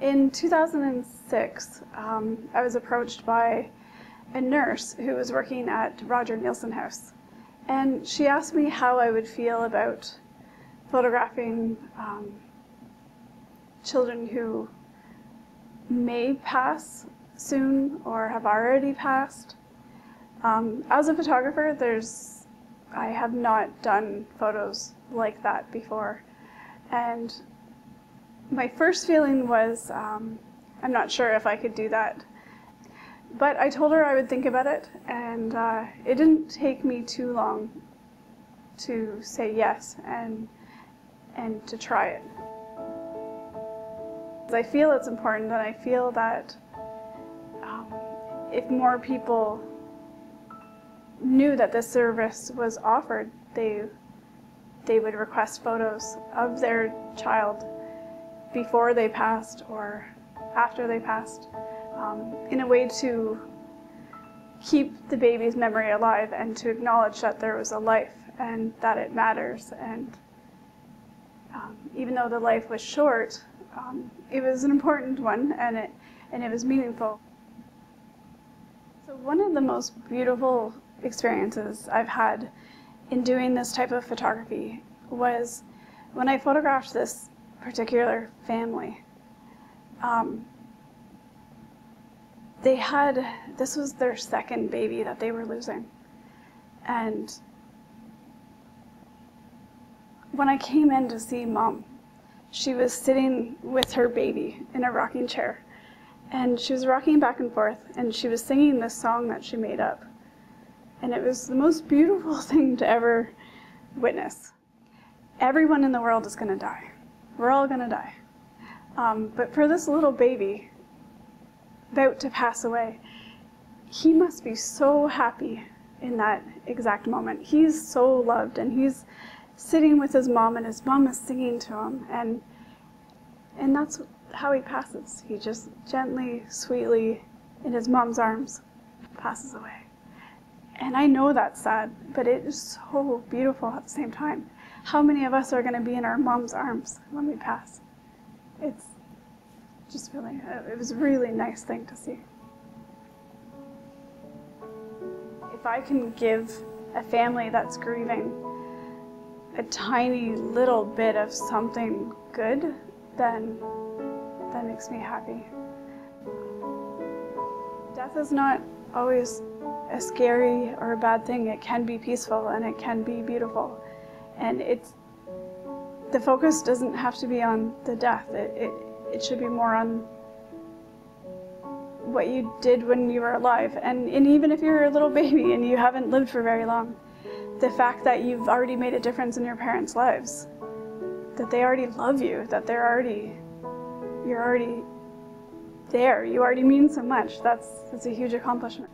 In 2006, um, I was approached by a nurse who was working at Roger Neilson House. And she asked me how I would feel about photographing um, children who may pass soon or have already passed. Um, as a photographer, there's I have not done photos like that before, and my first feeling was um, I'm not sure if I could do that. But I told her I would think about it, and uh, it didn't take me too long to say yes and and to try it. I feel it's important, and I feel that um, if more people knew that this service was offered, they they would request photos of their child before they passed or after they passed um, in a way to keep the baby's memory alive and to acknowledge that there was a life and that it matters. And um, even though the life was short, um, it was an important one and it, and it was meaningful. So, one of the most beautiful experiences I've had in doing this type of photography was when I photographed this particular family. Um, they had, this was their second baby that they were losing. And when I came in to see mom, she was sitting with her baby in a rocking chair. And she was rocking back and forth, and she was singing this song that she made up. And it was the most beautiful thing to ever witness. Everyone in the world is going to die. We're all going to die. Um, but for this little baby, about to pass away, he must be so happy in that exact moment. He's so loved, and he's sitting with his mom, and his mom is singing to him, and and that's how he passes. He just gently, sweetly, in his mom's arms, passes away. And I know that's sad, but it is so beautiful at the same time. How many of us are going to be in our mom's arms when we pass? It's just really, uh, it was a really nice thing to see. If I can give a family that's grieving a tiny little bit of something good, then that makes me happy. Death is not always a scary or a bad thing. It can be peaceful and it can be beautiful. And it's the focus doesn't have to be on the death. It, it, it should be more on what you did when you were alive. And, and even if you're a little baby and you haven't lived for very long, the fact that you've already made a difference in your parents' lives, that they already love you, that they're already, you're already there, you already mean so much, that's, that's a huge accomplishment.